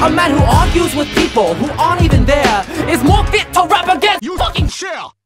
A man who argues with people who aren't even there is more fit to rap against you fucking shell.